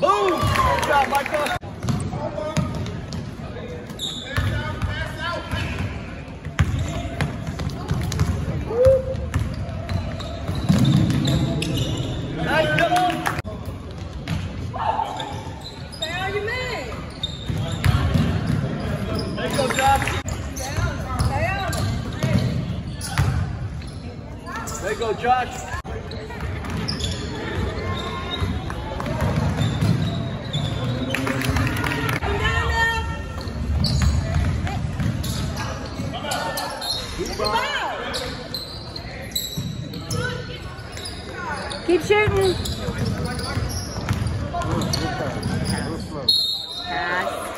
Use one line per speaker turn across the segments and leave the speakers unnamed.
Boom! Good job, Michael. There you go, Josh.
Keep shooting. Pass.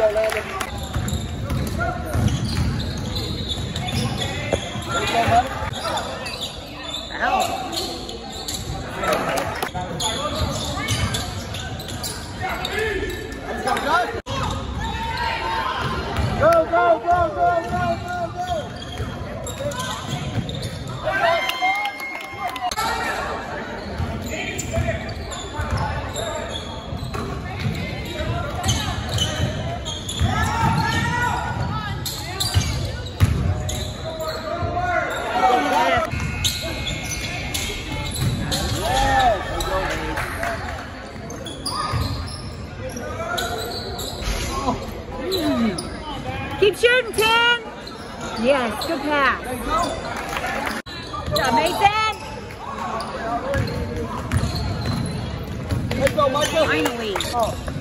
back.
There you go, Landon. There you go, buddy.
Ow.
Let's go, Josh. Go, go, go, go, go, go, go.
Keep shooting, Tim. Yes, good pass.
Let's go, Michael.
Finally.
Oh.